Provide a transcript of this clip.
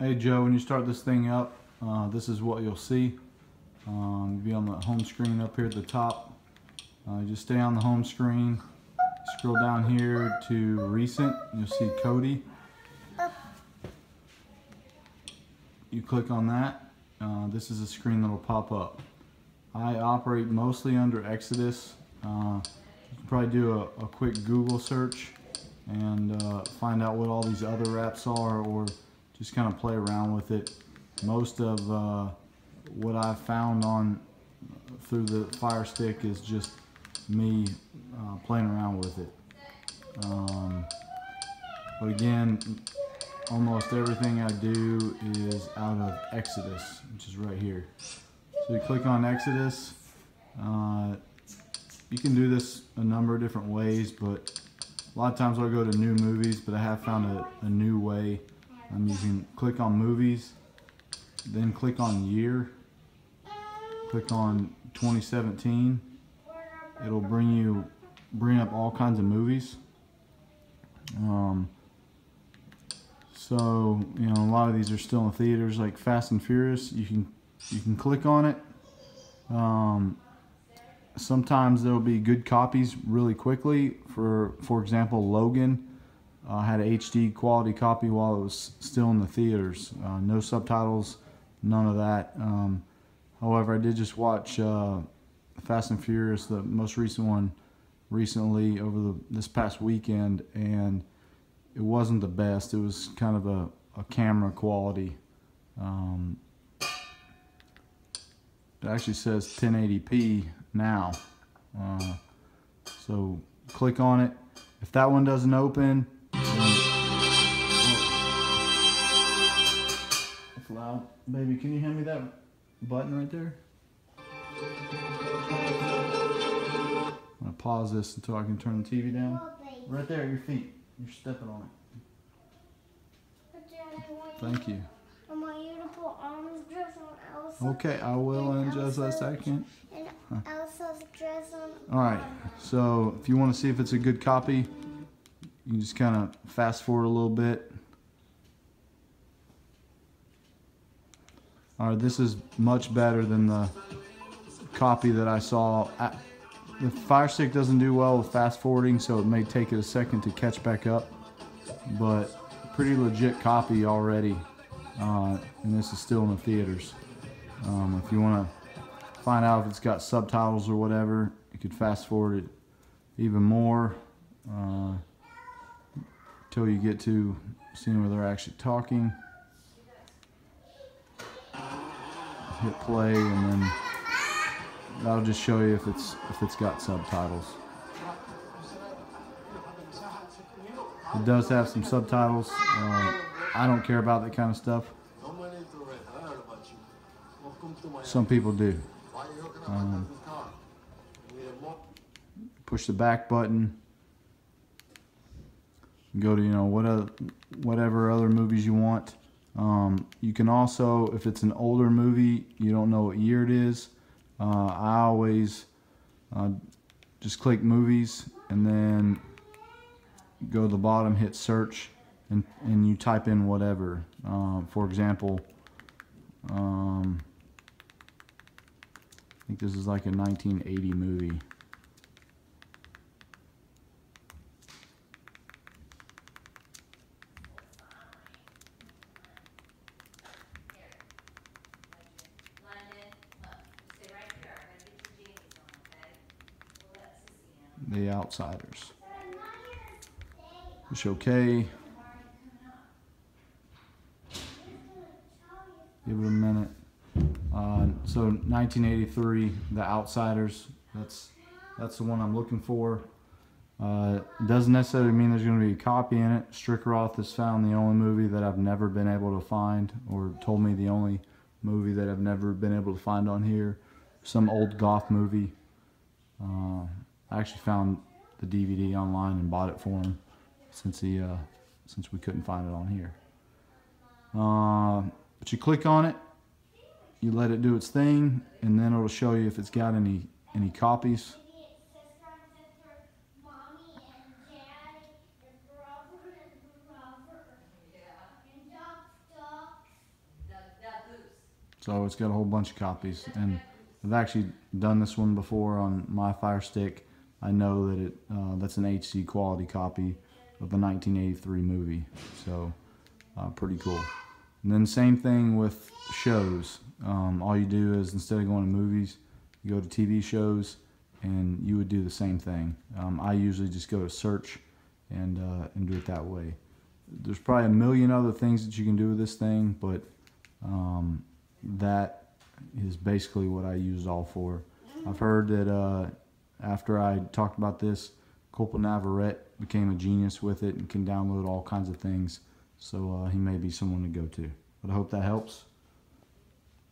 Hey Joe, when you start this thing up, uh, this is what you'll see. Um, you'll be on the home screen up here at the top. Uh, just stay on the home screen. Scroll down here to recent. You'll see Kodi. You click on that. Uh, this is a screen that'll pop up. I operate mostly under Exodus. Uh, you can probably do a, a quick Google search and uh, find out what all these other apps are or just kind of play around with it. Most of uh, what I've found on through the Fire Stick is just me uh, playing around with it. Um, but again, almost everything I do is out of Exodus, which is right here. So you click on Exodus. Uh, you can do this a number of different ways, but a lot of times I'll go to new movies, but I have found a, a new way. You can click on movies, then click on year, click on 2017. It'll bring you bring up all kinds of movies. Um, so you know a lot of these are still in theaters, like Fast and Furious. You can you can click on it. Um, sometimes there'll be good copies really quickly. For for example, Logan uh, had an HD quality copy while it was still in the theaters. Uh, no subtitles, none of that. Um, however, I did just watch uh, Fast and Furious, the most recent one, recently over the this past weekend, and it wasn't the best. It was kind of a, a camera quality. Um, it actually says 1080p now. Uh, so click on it. If that one doesn't open, Baby, can you hand me that button right there? I'm gonna pause this until I can turn the TV down. Right there at your feet. You're stepping on it. Thank you. I want you to put Anna's dress on Elsa. Okay, I will in just a second. And Elsa's dress on. All right, so if you want to see if it's a good copy, you can just kind of fast forward a little bit. Right, this is much better than the copy that I saw. I, the Fire Stick doesn't do well with fast forwarding, so it may take it a second to catch back up. But pretty legit copy already, uh, and this is still in the theaters. Um, if you want to find out if it's got subtitles or whatever, you could fast forward it even more uh, until you get to seeing where they're actually talking. Hit play and then that'll just show you if it's if it's got subtitles. It does have some subtitles. Uh, I don't care about that kind of stuff. Some people do. Um, push the back button. Go to you know what other, whatever other movies you want. Um, you can also, if it's an older movie, you don't know what year it is. Uh, I always uh, just click movies and then go to the bottom, hit search, and and you type in whatever. Um, for example, um, I think this is like a 1980 movie. London, look, stay right here, I'm gonna get your jammies on, okay? We'll let Sissy in. The Outsiders. Push OK. Give it a minute. Uh, so 1983, The Outsiders. That's that's the one I'm looking for. Uh, doesn't necessarily mean there's going to be a copy in it. Strickeroth has found the only movie that I've never been able to find, or told me the only movie that I've never been able to find on here. Some old goth movie. Uh, I actually found the DVD online and bought it for him since he uh, since we couldn't find it on here. Uh, but you click on it, you let it do its thing, and then it'll show you if it's got any any copies. So it's got a whole bunch of copies, and I've actually done this one before on my Fire Stick. I know that it uh, that's an HD quality copy of the 1983 movie, so uh, pretty cool. And then same thing with shows. Um, all you do is instead of going to movies, you go to TV shows, and you would do the same thing. Um, I usually just go to search and uh, and do it that way. There's probably a million other things that you can do with this thing, but um, that is basically what I use all for. I've heard that uh, after I talked about this, Navarrete became a genius with it and can download all kinds of things. So uh, he may be someone to go to. But I hope that helps.